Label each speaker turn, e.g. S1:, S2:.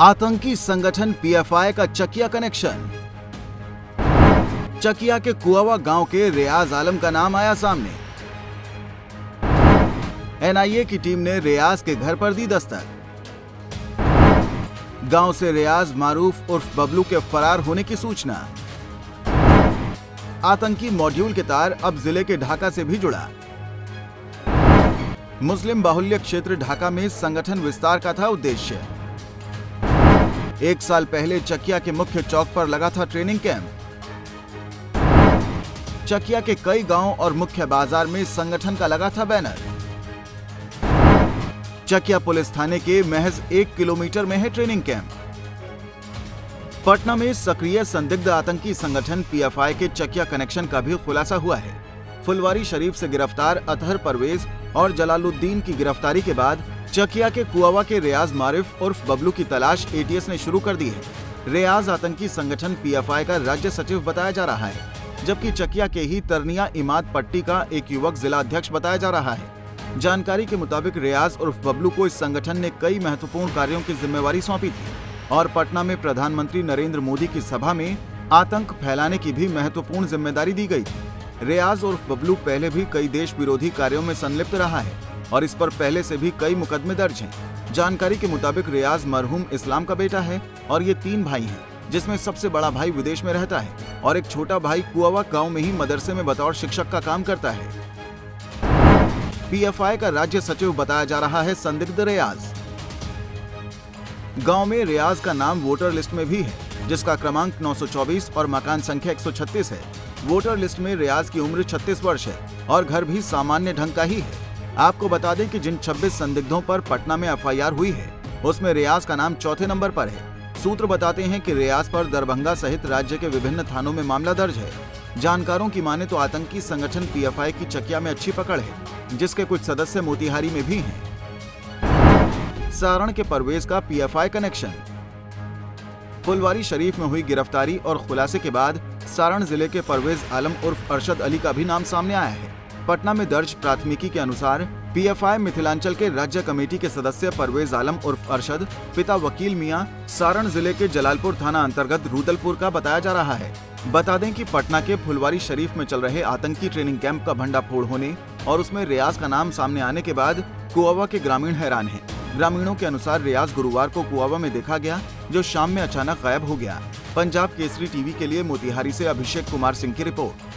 S1: आतंकी संगठन पीएफआई का चकिया कनेक्शन। चकिया के कुआवा गाँव के रियाज आलम का नाम आया सामने। एनआईए की टीम ने रियाज के घर पर दी दस्तक। गाँव से रियाज मारूफ उर्फ़ बबलू के फरार होने की सूचना। आतंकी मॉड्यूल के तार अब ज़िले के ढाका से भी जुड़ा। मुस्लिम बाहुल्य क्षेत्र ढाका में संगठन विस्तार का था उद्देश्य। एक साल पहले चकिया के मुख्य चौक पर लगा था ट्रेनिंग कैंप। चकिया के कई गाँव और मुख्य बाज़ार में संगठन का लगा था बैनर। चकिया पुलिस थाने के महज एक किलोमीटर में है ट्रेनिंग कैंप। पटना में सक्रिय संदिग्ध आतंकी संगठन पीएफआई के चकिया कनेक्शन का भी खुलासा हुआ है। फुलवारी शरीफ से गिरफ़्तार अतहर परवेज और जलालुद्दीन की गिरफ्तारी के बाद चकिया के कुआवा के रियाज मारिफ उर्फ़ बबलू की तलाश एटीएस ने शुरू कर दी है। रियाज आतंकी संगठन पीएफआई का राज्य सचिव बताया जा रहा है, जबकि चकिया के ही तरनिया इमाद पट्टी का एक युवक जिला अध्यक्ष बताया जा रहा है। जानकारी के मुताबिक रियाज उर्फ़ बबलू को इस संगठन ने कई महत्वपूर्ण कार्यों की जिम्मेवारी सौंपी थी और पटना में प्रधानमंत्री नरेंद्र मोदी की सभा में आतंक फैलाने की भी महत्वपूर्ण ज़िम्मेदारी दी गई थी। रियाज उर्फ़ बबलू पहले भी कई देश विरोधी कार्यों में संलिप्त रहा है। और इस पर पहले से भी कई मुकदमे दर्ज हैं। जानकारी के मुताबिक रियाज मरहूम इस्लाम का बेटा है और ये तीन भाई हैं, जिसमें सबसे बड़ा भाई विदेश में रहता है और एक छोटा भाई कुआवा गाँव में ही मदरसे में बतौर शिक्षक का काम करता है। पीएफआई का राज्य सचिव बताया जा रहा है संदिग्ध रियाज। गाँव में रियाज का नाम वोटर लिस्ट में भी है, जिसका क्रमांक 924 और मकान संख्या 136 है। वोटर लिस्ट में रियाज की उम्र 36 वर्ष है और घर भी सामान्य ढंग का ही है। आपको बता दें कि जिन 26 संदिग्धों पर पटना में एफआईआर हुई है, उसमें रियाज का नाम चौथे नंबर पर है। सूत्र बताते हैं कि रियाज पर दरभंगा सहित राज्य के विभिन्न थानों में मामला दर्ज है। जानकारों की माने तो आतंकी संगठन पीएफआई की चकिया में अच्छी पकड़ है, जिसके कुछ सदस्य मोतिहारी में भी हैं। सारण के परवेज का पीएफआई कनेक्शन। फुलवारी शरीफ में हुई गिरफ्तारी और खुलासे के बाद सारण ज़िले के परवेज आलम उर्फ़ अरशद अली का भी नाम सामने आया है। पटना में दर्ज प्राथमिकी के अनुसार पीएफआई मिथिलांचल के राज्य कमेटी के सदस्य परवेज आलम उर्फ़ अरशद, पिता वकील मियाँ, सारण ज़िले के जलालपुर थाना अंतर्गत रूदलपुर का बताया जा रहा है। बता दें कि पटना के फुलवारी शरीफ में चल रहे आतंकी ट्रेनिंग कैंप का भंडाफोड़ होने और उसमें रियाज का नाम सामने आने के बाद कुआवा के ग्रामीण हैरान हैं। ग्रामीणों के अनुसार रियाज गुरुवार को कुआवा में देखा गया, जो शाम में अचानक गायब हो गया। पंजाब केसरी टीवी के लिए मोतिहारी से अभिषेक कुमार सिंह की रिपोर्ट।